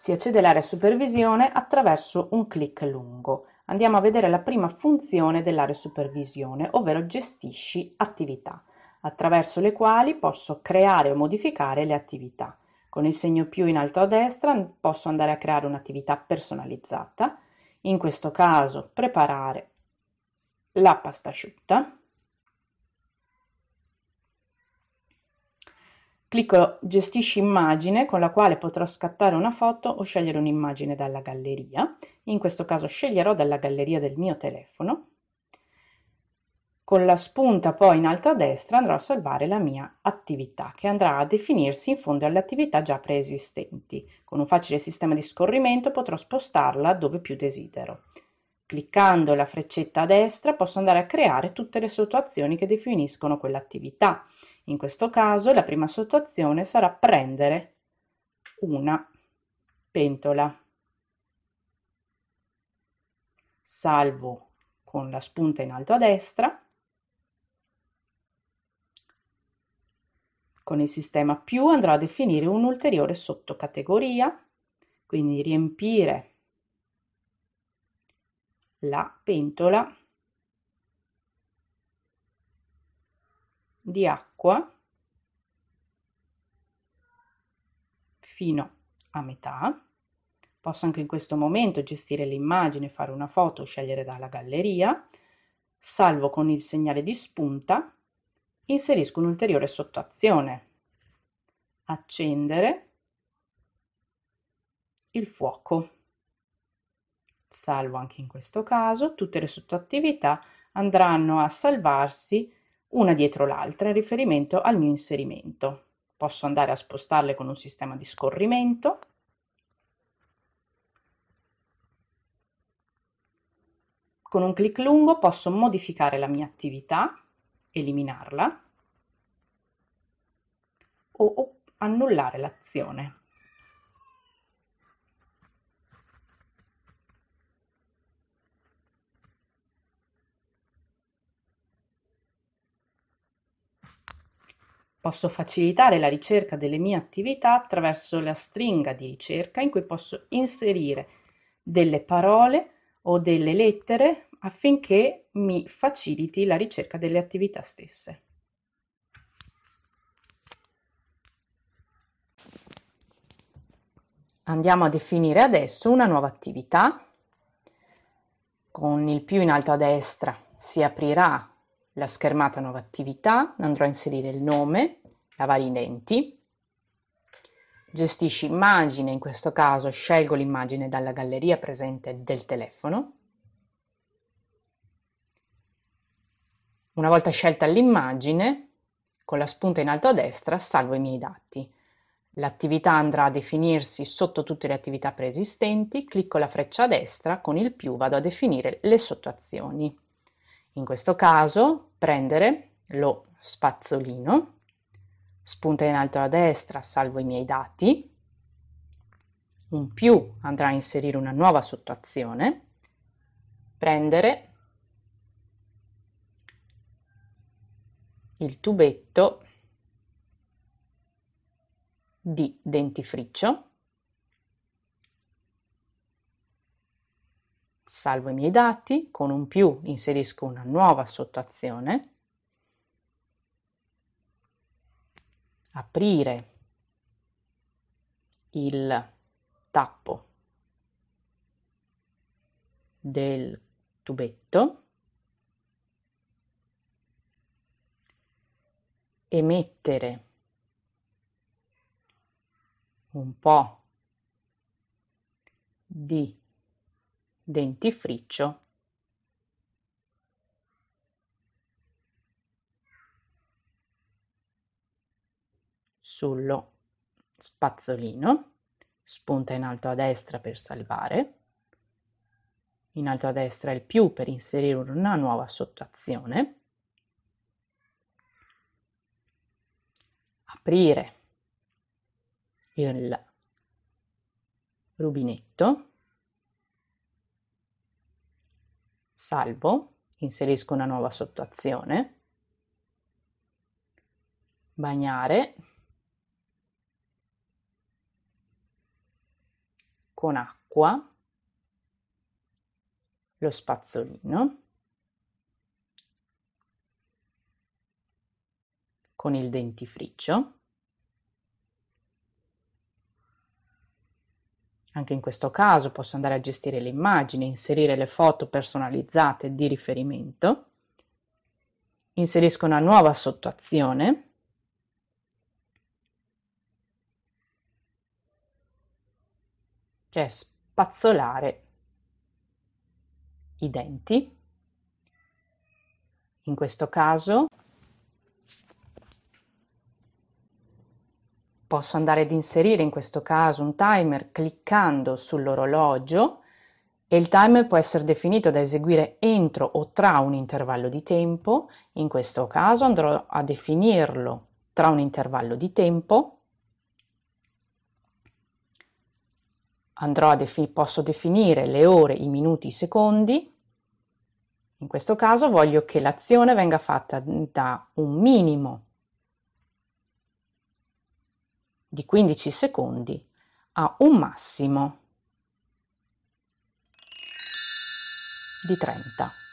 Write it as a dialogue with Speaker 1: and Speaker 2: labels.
Speaker 1: Si accede all'area supervisione attraverso un clic lungo. Andiamo a vedere la prima funzione dell'area supervisione, ovvero gestisci attività, attraverso le quali posso creare o modificare le attività. Con il segno più in alto a destra posso andare a creare un'attività personalizzata, in questo caso preparare la pasta asciutta, Clicco Gestisci immagine con la quale potrò scattare una foto o scegliere un'immagine dalla galleria. In questo caso sceglierò dalla galleria del mio telefono. Con la spunta poi in alto a destra andrò a salvare la mia attività che andrà a definirsi in fondo alle attività già preesistenti. Con un facile sistema di scorrimento potrò spostarla dove più desidero. Cliccando la freccetta a destra posso andare a creare tutte le sottoazioni che definiscono quell'attività. In questo caso la prima sottoazione sarà prendere una pentola. Salvo con la spunta in alto a destra. Con il sistema più andrò a definire un'ulteriore sottocategoria, quindi riempire la pentola di acqua fino a metà. Posso anche in questo momento gestire l'immagine, fare una foto, scegliere dalla galleria, salvo con il segnale di spunta, inserisco un'ulteriore sottoazione, accendere il fuoco. Salvo anche in questo caso, tutte le sottoattività andranno a salvarsi una dietro l'altra in riferimento al mio inserimento. Posso andare a spostarle con un sistema di scorrimento. Con un clic lungo posso modificare la mia attività, eliminarla o annullare l'azione. Posso facilitare la ricerca delle mie attività attraverso la stringa di ricerca in cui posso inserire delle parole o delle lettere affinché mi faciliti la ricerca delle attività stesse. Andiamo a definire adesso una nuova attività. Con il più in alto a destra si aprirà la schermata nuova attività, andrò a inserire il nome, lavare i denti, gestisci immagine, in questo caso scelgo l'immagine dalla galleria presente del telefono. Una volta scelta l'immagine, con la spunta in alto a destra salvo i miei dati. L'attività andrà a definirsi sotto tutte le attività preesistenti, clicco la freccia a destra, con il più vado a definire le sottoazioni. In questo caso prendere lo spazzolino, spunta in alto a destra, salvo i miei dati, un più andrà a inserire una nuova sottoazione, prendere il tubetto di dentifricio salvo i miei dati, con un più inserisco una nuova sottoazione, aprire il tappo del tubetto. E mettere un po' di dentifricio. Sullo spazzolino, spunta in alto a destra per salvare, in alto a destra il più per inserire una nuova sottoazione, aprire il rubinetto salvo, inserisco una nuova sottoazione, bagnare, con acqua. Lo spazzolino. Con il dentifricio Anche in questo caso posso andare a gestire le immagini, inserire le foto personalizzate di riferimento, inserisco una nuova sottoazione, che è spazzolare i denti. In questo caso Posso andare ad inserire in questo caso un timer cliccando sull'orologio e il timer può essere definito da eseguire entro o tra un intervallo di tempo. In questo caso andrò a definirlo tra un intervallo di tempo. Defi posso definire le ore, i minuti, i secondi. In questo caso voglio che l'azione venga fatta da un minimo di 15 secondi a un massimo di 30.